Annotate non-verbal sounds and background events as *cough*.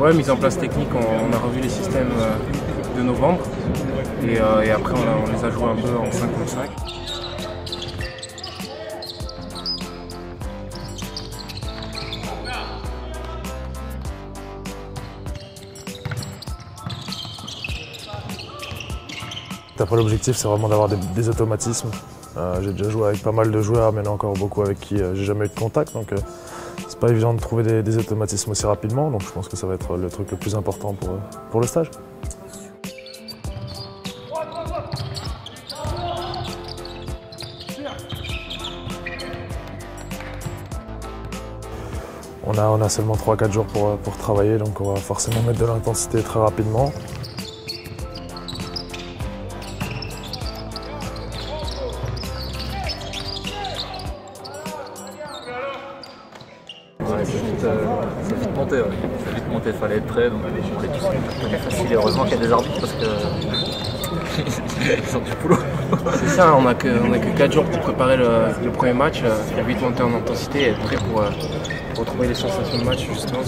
Ouais, mise en place technique, on, a revu les systèmes euh, de novembre et, et après on, on, les a joués un peu en 5 contre 5. Après l'objectif c'est vraiment d'avoir des, automatismes? Euh, j'ai déjà joué avec pas mal de joueurs mais il y en a encore beaucoup avec qui euh, j'ai jamais eu de contact donc euh, c'est pas évident de trouver des, automatismes aussi rapidement donc je pense que ça va être le truc le plus important pour, pour le stage. On a, on a seulement 3-4 jours pour, pour travailler donc on va forcément mettre de l'intensité très rapidement. C'est vite, euh, vite monté, ouais. c'est vite monté, fallait être prêt, donc on est tous facile heureusement qu'il y a des arbitres parce que *laughs* ils ont du boulot. C'est ça, on n'a que, a que 4 jours pour préparer le, premier match, il faut vite monter en intensité et être prêt euh, pour retrouver les sensations de match justement.